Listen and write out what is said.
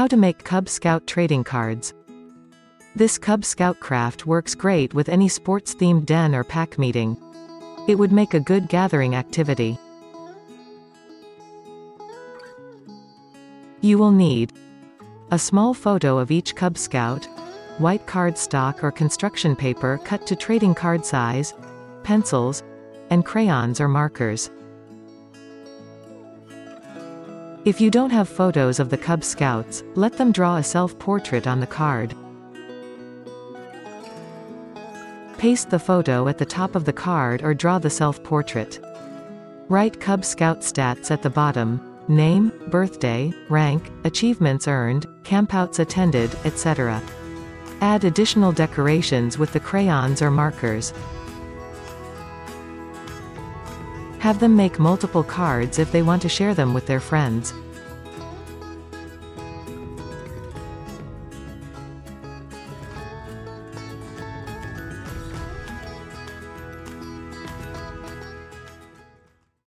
How to make Cub Scout trading cards. This Cub Scout craft works great with any sports-themed den or pack meeting. It would make a good gathering activity. You will need a small photo of each Cub Scout, white cardstock or construction paper cut to trading card size, pencils, and crayons or markers. If you don't have photos of the Cub Scouts, let them draw a self-portrait on the card. Paste the photo at the top of the card or draw the self-portrait. Write Cub Scout stats at the bottom, name, birthday, rank, achievements earned, campouts attended, etc. Add additional decorations with the crayons or markers. Have them make multiple cards if they want to share them with their friends.